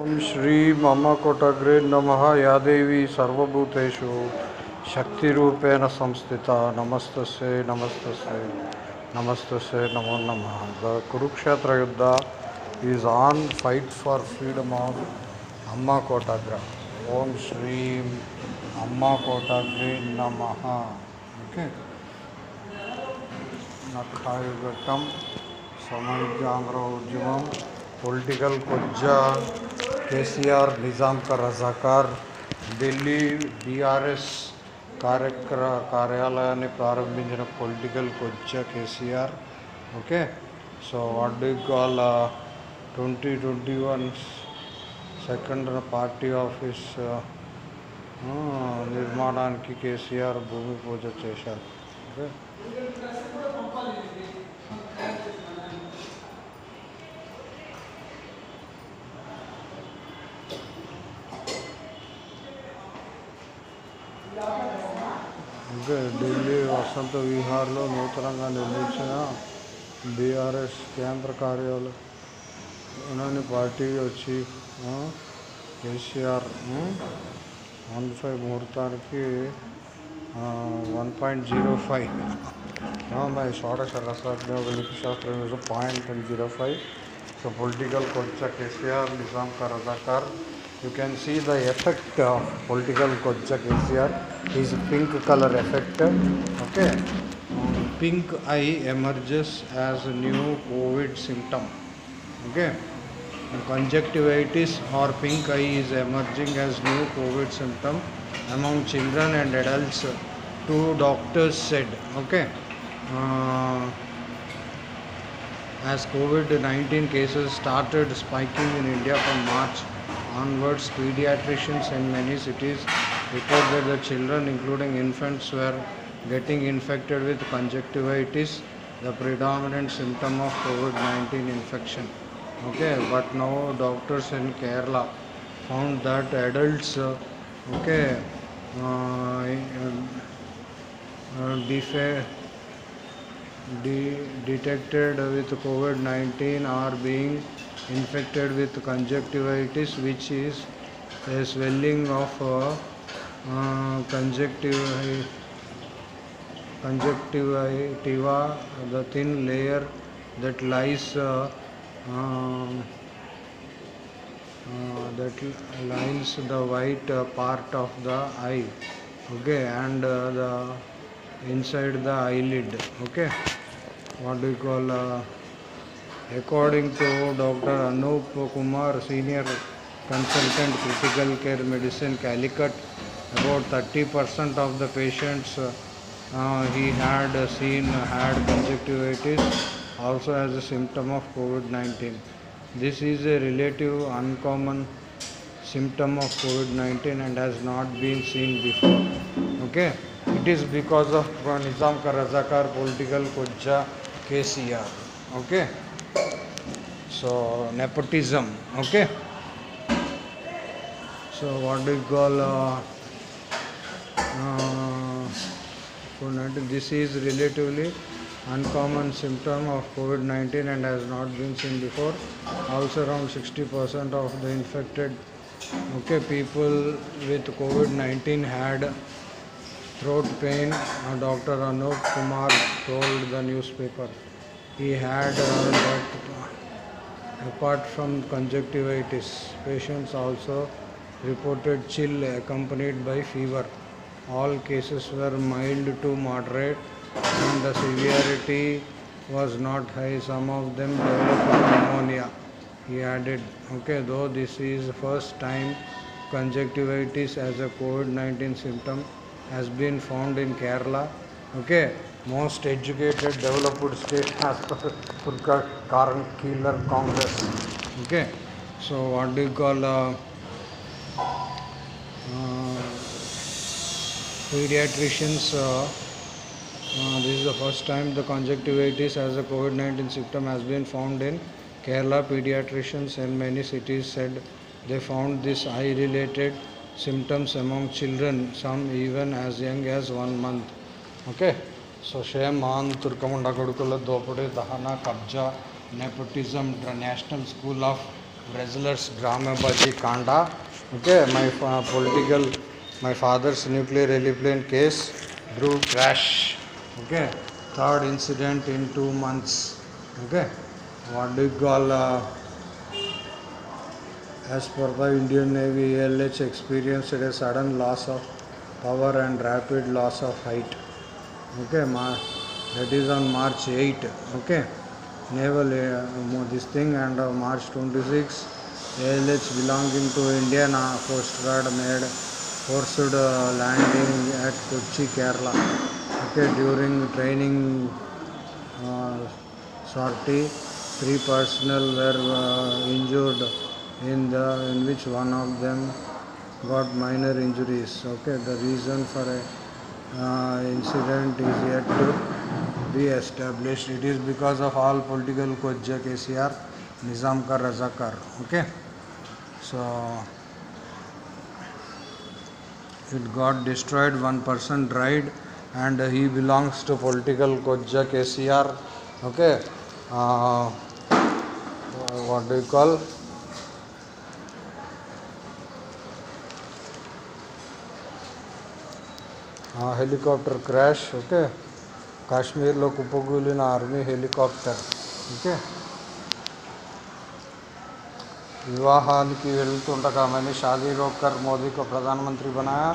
ఓం శ్రీ మమ కొటగ్రే నమ యా దేవి సర్వభూతేషు శక్తిరూపేణ సంస్థిత నమస్తస్యై నమస్తస్యై నమస్తస్యై నమో నమ ద కురుక్షేత్ర యుద్ధ is on fight for freedom of అమ్మ కోటాగ్ర ఓం శ్రీం అమ్మ కోటాగ్రే నమ ఓకే నఖాయుగట్టం సమైక్యాంధ్ర ఉద్యమం పొలిటికల్ కొజ్జా కేసీఆర్ నిజాం కా రజాకార్ ఢిల్లీ బీఆర్ఎస్ కార్యక్ర కార్యాలయాన్ని ప్రారంభించిన political కొజ్జా KCR okay so what do call twenty twenty one second party office నిర్మాణానికి కేసీఆర్ భూమి పూజ చేశారు ఓకే ఢిల్లీ విహార్లో నూతనంగా నిర్మించిన బీఆర్ఎస్ కేంద్ర కార్యాలయం పార్టీ వచ్చి కేసీఆర్ వన్ ఫైవ్ ముహూర్తానికి one point zero five. My షోడశ రసాజ్ఞ శాస్త్రం point zero five. So political కొంచెం కేసీఆర్ నిజాం కా Razakar you can see the effect of political Kocha KCR is pink color effect okay? Pink eye emerges as a new covid symptom okay? Conjunctivitis or pink eye is emerging as new covid symptom among children and adults. Two doctors said okay? Uh, as COVID 19 cases started spiking in India from March onwards, pediatricians in many cities report that the children, including infants, were getting infected with conjunctivitis, the predominant symptom of COVID 19 infection. Okay, but now doctors in Kerala found that adults, uh, okay, uh, uh, defa- de- detected with COVID 19 are being infected with conjunctivitis, which is a swelling of uh, uh, conjunctiva, the thin layer that lies. Uh, um, uh, that lines the white uh, part of the eye okay and uh, the inside the eyelid okay what do you call uh, according to dr anup kumar senior consultant critical care medicine calicut about 30% of the patients uh, he had seen had conjunctivitis also as a symptom of covid-19 this is a relative uncommon symptom of covid-19 and has not been seen before. Okay? It is because of nizam ka razakar political kujja kcr okay so nepotism okay? So what do you call uh, uh, COVID-19? this is relatively uncommon symptom of covid-19 and has not been seen before. Also around 60% of the infected okay people with covid-19 had throat pain. Dr anup kumar told the newspaper. He had uh, that apart from conjunctivitis patients also reported chill accompanied by fever. All cases were mild to moderate and the severity was not high. Some of them developed pneumonia. He added okay though this is first time conjunctivitis as a covid-19 symptom has been found in kerala okay most educated developed state as per Purka Karan Killer Congress okay so what do you call uh, uh, pediatricians uh, uh, this is the first time the conjunctivitis as a COVID-19 symptom has been found in Kerala. Pediatricians in many cities said they found this eye-related symptoms among children, some even as young as one month. Okay, സ്വക്ഷയം తుర్కముండ కొడుకుల കൊടുക്കുള്ള ദോപ്പടി ദഹന കബ്ജ nepotism national school of బ్రెజిలర్స్ డ్రామాబాజీ కాండా. Okay my political my father's nuclear airplane case Drew crash. Okay third incident in two months. Okay వాడి gall as per the Indian navy ALH experienced a sudden loss of power and rapid loss of height. Okay, that is on March 8. Okay, naval uh, this thing and uh, March 26, ALH belonging to Indian Coast Guard made forced uh, landing at Kochi, Kerala. Okay, during training uh, sortie, three personnel were uh, injured in the in which one of them got minor injuries. Okay, the reason for a uh, incident is yet to be established. It is because of all political Kojja KCR, Nizam Kar Razakar. Okay, so it got destroyed. One person died, and he belongs to political Kojja KCR. Okay, uh, what do you call? Helicopter crash okay కాశ్మీర్లో కుప్పకూలిన army helicopter okay వివాహానికి వెళ్తుండగా मैंने शादी रोक कर मोदी को प्रधानमंत्री बनाया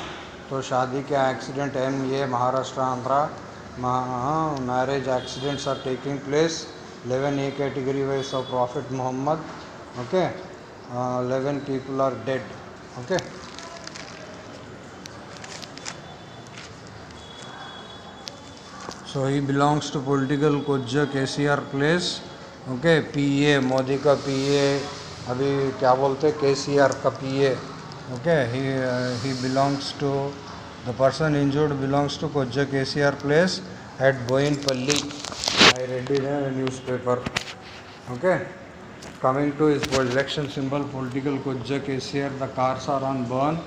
तो शादी के एक्सीडेंट एम ये Maharashtra Andhra marriage accidents are taking place 11 a category wise of profit Mohammed okay 11 people are dead okay so he belongs to political coach KCR place okay P A Modi का P A अभी क्या बोलते के C R का P A okay he belongs to the person injured belongs to coach KCR place at Boinpalli already है news paper okay coming to is election symbol political coach KCR the cars are on burn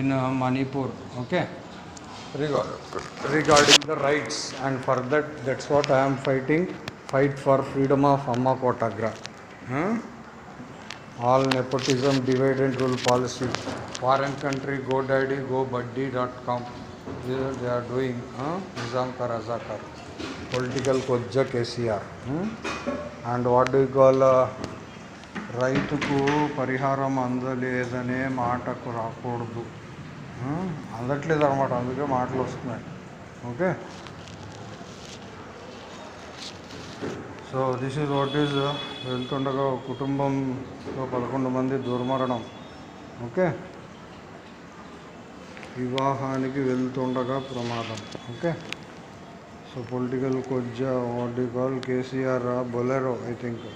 in Manipur okay? Regarding the rights and for that that's what i am fighting fight for freedom of amma kotagra huh? all nepotism divide and rule policy foreign country go daddy go buddy.com they, they are doing huh? nizam ka razakar political kojja kcr hmm? and what do you call uh, రైతుకు పరిహారం అందలేదనే మాటకు రాకూడదు ఆ, అందట్లేదు అనమాట అందుకే మాటలు వస్తున్నాయి. Okay? So this is what is వెళ్తుండగా కుటుంబంలో పదకొండు మంది దుర్మరణం. ఓకే? వివాహానికి వెళ్తుండగా ప్రమాదం. Okay? So political కొజ్జా what you call KCR uh, Bolero I think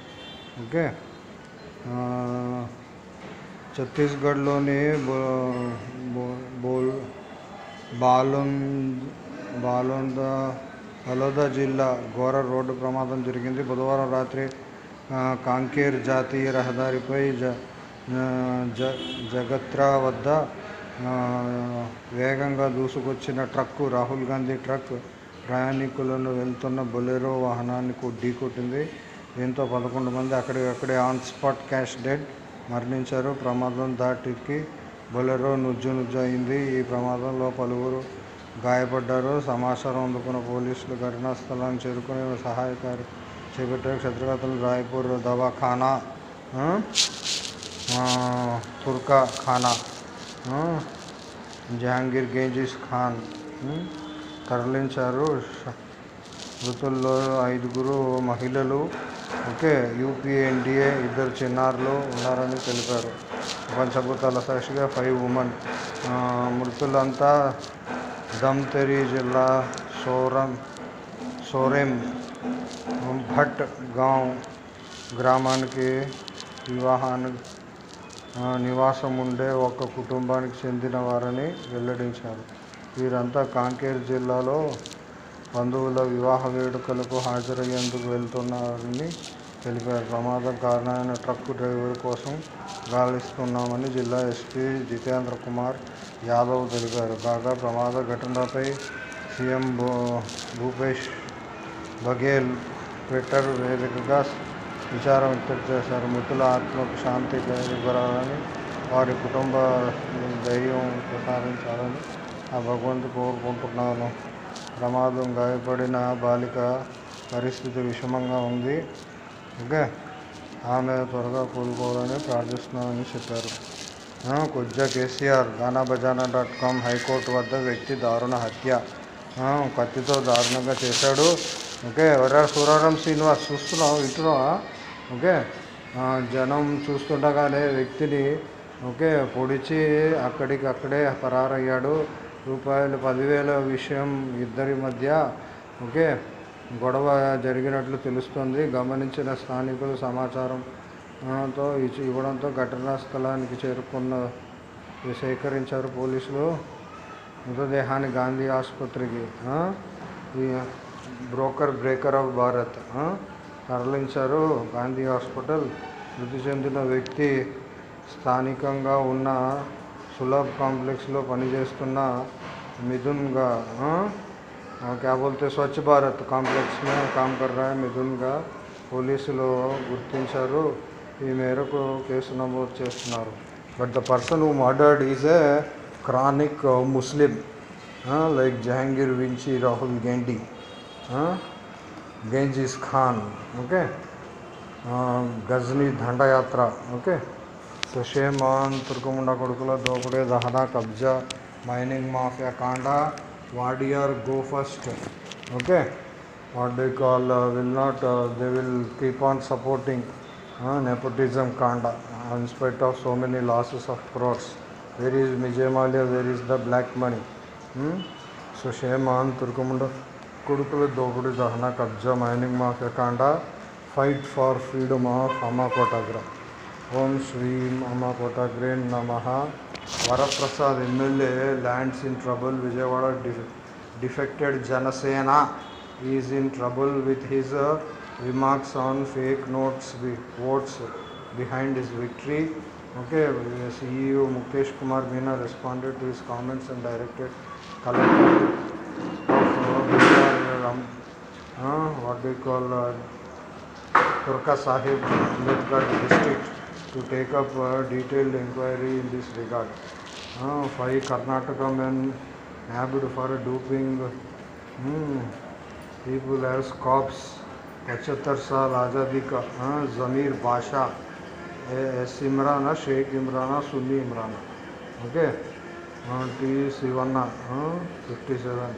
okay? ఛత్తీస్గఢ్లోని బోల్ బాలున్ బాలుంద బలోదా జిల్లా ఘోర రోడ్డు ప్రమాదం జరిగింది. బుధవారం రాత్రి కాంకేర్ జాతీయ రహదారిపై జ జ జగత్రా వద్ద వేగంగా దూసుకొచ్చిన ట్రక్కు రాహుల్ గాంధీ ట్రక్ ప్రయాణికులను వెళ్తున్న బొలెరో వాహనాన్ని ఢీకొట్టింది. దీంతో పదకొండు మంది అక్కడికక్కడే ఆన్ స్పాట్ క్యాష్ డెడ్ మరణించారు. ప్రమాదం దాటికి బొలెరో నుజ్జు నుజ్జు అయింది ఈ ప్రమాదంలో పలువురు గాయపడ్డారు. సమాచారం అందుకున్న పోలీసులు ఘటనా స్థలానికి చేరుకుని సహాయకారు చేపట్టారు క్షత్రగతులు రాయ్పూర్ దవాఖానా తుర్కా ఖానా జహాంగీర్ గేంజిస్ ఖాన్ తరలించారు. మృతుల్లో ఐదుగురు మహిళలు ఓకే యూపీఎన్డీఏ ఇద్దరు చిన్నారులు ఉన్నారని తెలిపారు. పంచభూతాల సాక్షిగా ఫైవ్ ఉమెన్. మృతులంతా దమ్తెరి జిల్లా సోరం సోరెం భట్ గాంవ్ గ్రామానికి వివాహానికి నివాసం ఉండే ఒక కుటుంబానికి చెందిన వారని వెల్లడించారు. వీరంతా కాంకేర్ జిల్లాలో బంధువుల వివాహ వేడుకలకు హాజరయ్యేందుకు వెళ్తున్నారని తెలిపారు. ప్రమాదం కారణమైన ట్రక్కు డ్రైవర్ కోసం గాలిస్తున్నామని జిల్లా ఎస్పీ జితేంద్ర కుమార్ యాదవ్ తెలిపారు. కాగా ప్రమాద ఘటనపై సీఎం భూ భూపేష్ బఘేల్ ట్విట్టర్ వేదికగా విచారం వ్యక్తం చేశారు. మృతుల ఆత్మకు శాంతి కలిగరాలని వారి కుటుంబ ధైర్యం ప్రసాదించాలని ఆ భగవంతు కోరుకుంటున్నాను. ప్రమాదం గాయపడిన బాలిక పరిస్థితి విషమంగా ఉంది. ఓకే? ఆమె త్వరగా కోలుకోవాలని ప్రార్థిస్తున్నామని చెప్పారు. ఆ, కొజ్జా కేసీఆర్ గానా బజానా డాట్ కామ్ హైకోర్టు వద్ద వ్యక్తి దారుణ హత్య. కత్తితో దారుణంగా చేశాడు. ఓకే? ఎవరా సూరారం శ్రీనివాస్? చూస్తున్నావు? వింటున్నావా? ఓకే? జనం చూస్తుండగానే వ్యక్తిని ఓకే పొడిచి అక్కడికి అక్కడే పరారయ్యాడు. రూపాయలు పదివేల విషయం ఇద్దరి మధ్య ఓకే గొడవ జరిగినట్లు తెలుస్తుంది. గమనించిన స్థానికులు సమాచారం తో ఇవ్వడంతో ఘటనా స్థలానికి చేరుకున్న సేకరించారు పోలీసులు. మృతదేహాన్ని గాంధీ ఆసుపత్రికి ఈ బ్రోకర్ బ్రేకర్ ఆఫ్ భారత్ తరలించారు. గాంధీ హాస్పిటల్ మృతి చెందిన వ్యక్తి స్థానికంగా ఉన్న సులభ్ కాంప్లెక్స్లో పనిచేస్తున్న మిథున్గా ఆ, हाँ, क्या बोलते हैं स्वच्छ भारत కాంప్లెక్స్ में काम कर रहा है మిథున్గా పోలీసులు గుర్తించారు ఈ మేరకు కేసు నమోదు చేస్తున్నారు but the person who murdered is a chronic Muslim like Jahangir వించి Rahul గెండి గెంజీస్ Khan okay Ghazni దండయాత్ర ఓకే సుషేమాన్ తుర్కముండ కొడుకుల దోపిడే దహనా కబ్జా మైనింగ్ మాఫియా కాండ వాడియర్ go first. Okay? What they call will not they will keep on supporting nepotism కాండ. In spite of so many losses of of where is మిజేమాలియా where is the black money సుషేమాన్ తుర్కముండ కొడుకుల దోపిడీ దహన కబ్జా mining mafia కాండ fight for freedom of Amma కోటాగ్రా ఓం శ్రీం అమ్మా కోటాగ్రే నమ Varaprasad MLA lands in trouble Vijayawada defected Janasena is in trouble with his remarks on fake notes votes behind his victory. Okay, CEO Mukesh Kumar Meena responded to his comments and directed collector of uh, Bihar, um, uh, what they uh, to take up a detailed inquiry in this regard. Uh, five Karnataka men nabbed for doping hmm, people as cops. पचहत्तर साल आज़ादी का हाँ Zameer Badshah S Imran Sheikh Imran Sunni Imran okay T Shivanna fifty seven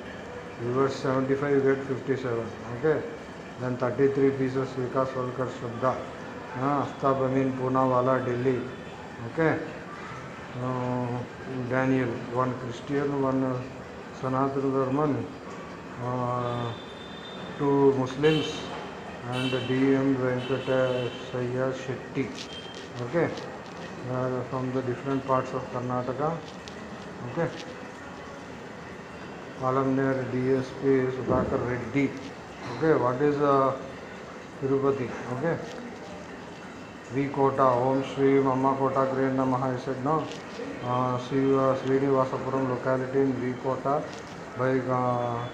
reverse seventy five gate fifty seven okay then thirty three pieces Vikas हाँ Aftab Amin Poonawala Delhi okay Daniel one Christian one Sanatan Dharma two Muslims and D M Venkat सैया Shetty okay from the different parts of Karnataka okay columnar DSP Sudhakar Reddy. Okay, what is uh, Tirupati? Okay. Namaha. I said no. Uh, Sri uh, Srinivasapuram locality in V Kota by uh,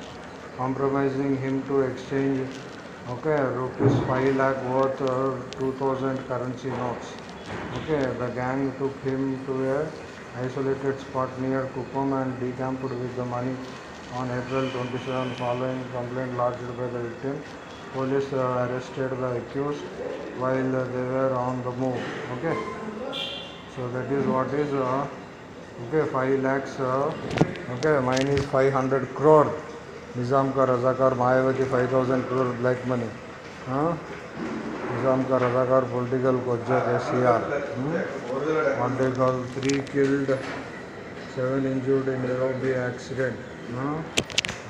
compromising him to exchange okay rupees 5 lakh worth uh, 2000 currency notes okay the gang took him to a isolated spot near Kupam and decamped with the money on April 27 following complaint lodged by the victim police uh, arrested the accused while uh, they were on the move okay so that is what is uh, okay 5 lakhs uh, okay mine is 500 crore Nizam का रजाकार Mayawati five thousand crore black money हाँ निज़ाम का रजाकार political कोज्जा S R one day call three killed seven injured in Nairobi accident huh?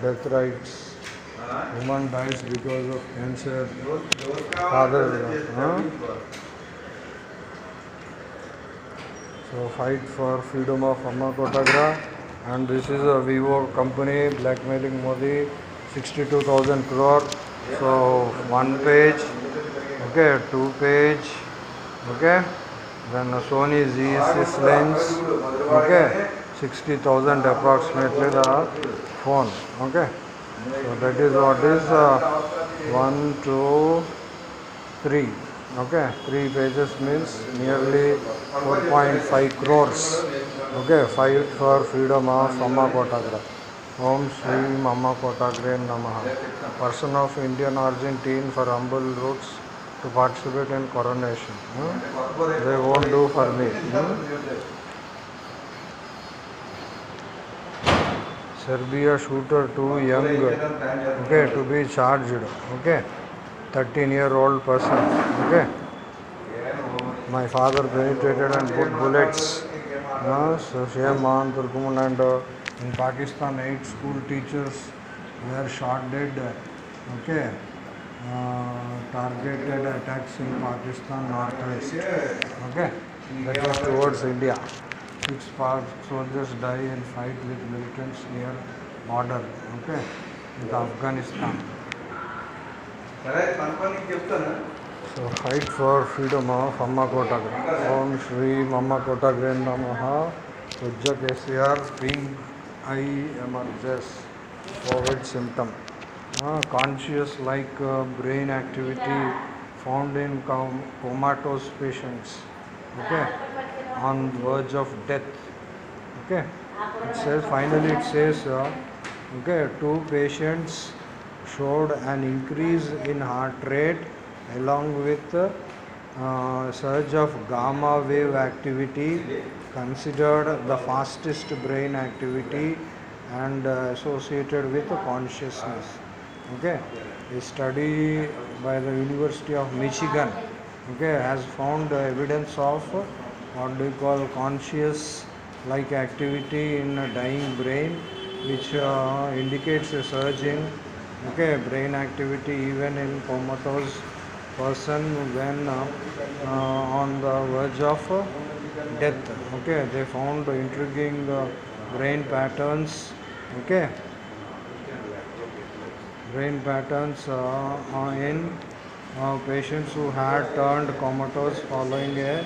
death rights woman dies because of cancer. Father huh? so fight for freedom of Amma Kotagra. And this is a Vivo company blackmailing Modi 62,000 crore. So one page okay two page okay? Then Sony Z6 lens okay? 60,000 approximately the phone okay so that is what is uh, one two three Okay, three pages means nearly 4.5 crores. Okay, fight for freedom of Amma Kotagra. Om Shri Mama Kotagre Namaha. Person of Indian teen for humble roots to participate in coronation. Hmm? They won't do for me. Hmm? Serbia shooter too young okay to be charged okay 13 year old person okay my father penetrated and put bullets uh, so shame on Turkmen and uh, in Pakistan eight school teachers were shot dead okay uh, targeted attacks in Pakistan northwest okay that was towards India six soldiers die in fight with militants near border, okay, with Afghanistan. So fight for freedom of Amma Kotagre. Om Shri Mamma Kotagre Namaha Pujja KCR Pink Eye Emerges COVID symptom. Uh, conscious like uh, brain activity found in com comatose patients. Okay. On verge of death. Okay. It says finally it says uh, okay two patients showed an increase in heart rate along with uh, surge of gamma wave activity considered the fastest brain activity and uh, associated with consciousness okay a study by the university of michigan okay has found evidence of what do you call conscious like activity in a dying brain which uh, indicates a surge in okay brain activity even in comatose person when uh, uh, on the verge of uh, death okay. They found intriguing uh, brain patterns okay. Brain patterns uh, in patients who had turned comatose following a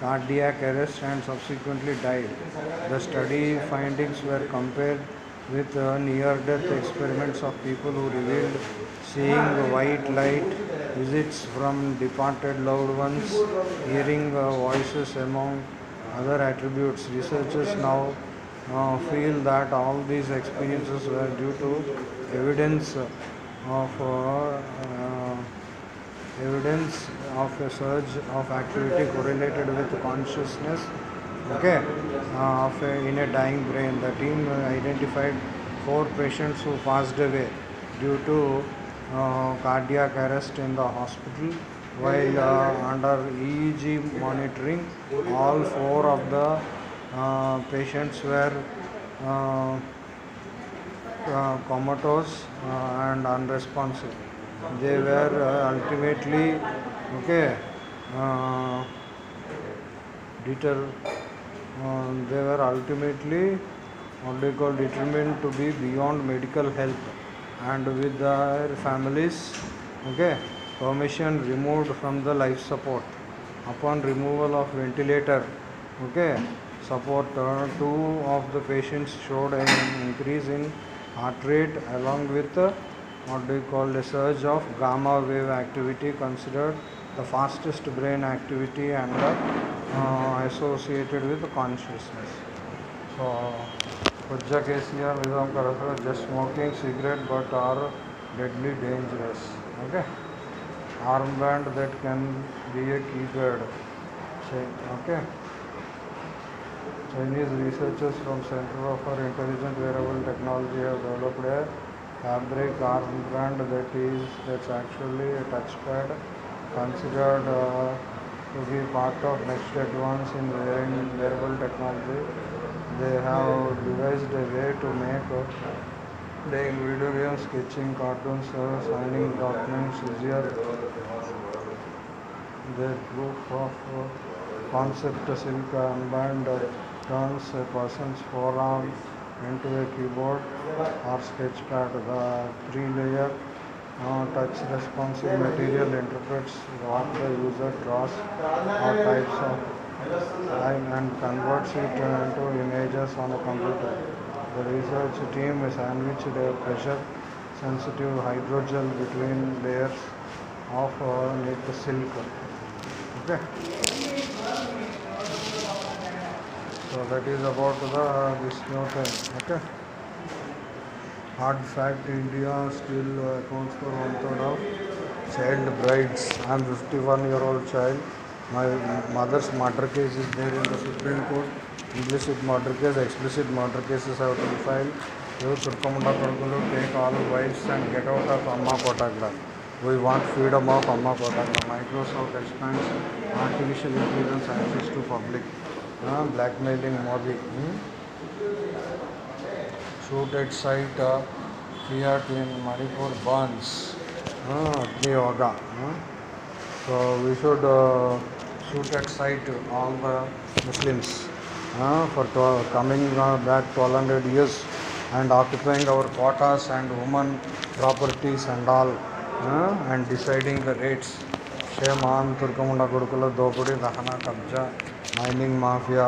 cardiac arrest and subsequently died. The study findings were compared with uh, near death experiments of people who revealed seeing white light, visits from departed loved ones, hearing uh, voices, among other attributes. Researchers now uh, feel that all these experiences were due to evidence of uh, uh, evidence of a surge of activity correlated with consciousness okay uh, of a, in a dying brain. The team identified four patients who passed away due to uh, cardiac arrest in the hospital while uh, under EEG monitoring all four of the uh, patients were uh, uh, comatose and unresponsive they were uh, ultimately okay uh, deter uh, they were ultimately what they call determined to be beyond medical help and with their families okay permission removed from the life support. Upon removal of ventilator okay support uh, two of the patients showed an increase in heart rate along with uh, what do you call the surge of gamma wave activity considered the fastest brain activity and uh, associated with consciousness. So, Pujja KCR Nizam Karasra just smoking cigarette but are deadly dangerous. Okay. Armband that can be a keypad. Okay. Chinese researchers from Center for Intelligent Wearable Technology have developed a fabric armband that is that's actually a touchpad considered uh, to be part of next advance in wearable technology. They have devised a way to make uh, playing video games, sketching cartoons, uh, signing documents easier. Their proof of uh, concept silk armband uh, turns a person's forearm into a keyboard or sketch pad. The three-layer uh, touch responsive material interprets what the user draws or types of line and converts it into images on a computer. The research team sandwiched a pressure sensitive hydrogel between layers of uh, knit silk Okay. So that is about the this new thing. Okay. Hard fact: India still uh, accounts for one third of child brides. I am 51 year old child. My mother's murder case is there in the Supreme Court. Implicit murder case, explicit murder cases have to be filed. You Turkamunda Kodukulu take all wives and get out of Amma Kotagra. We want freedom of Amma Kotagra. Microsoft expands artificial intelligence access to public. Uh, blackmailing. Hmm? Shoot at site uh, Fiat in Manipur burns. Uh, Agni Yoga. Uh? So we should uh, shoot at sight all the Muslims uh, for coming uh, back 1200 years and occupying our शेमान तुर्कमुंडा गुरुकुल दोपड़ी रखना कब्जा mining mafia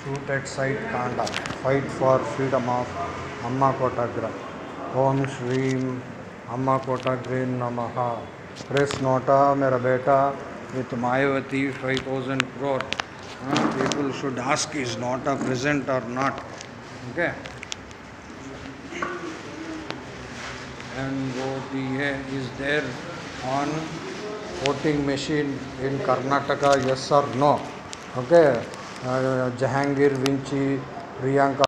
shooted site कांड fight for freedom of Amma कोटाग्र ओम श्रीम अम्मा कोटाग्रीन नमः press NOTA मेरा बेटा with Mayawati five thousand crore people should ask is not a present और नॉट ओके एंड वो दी है is there on voting machine in Karnataka, yes or no? Okay, uh, Jahangir, Vinci, Priyanka.